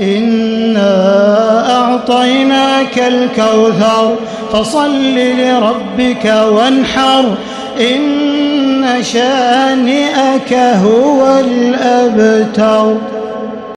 إنا أعطيناك الكوثر فصل لربك وانحر إن شانئك هو الأبتر.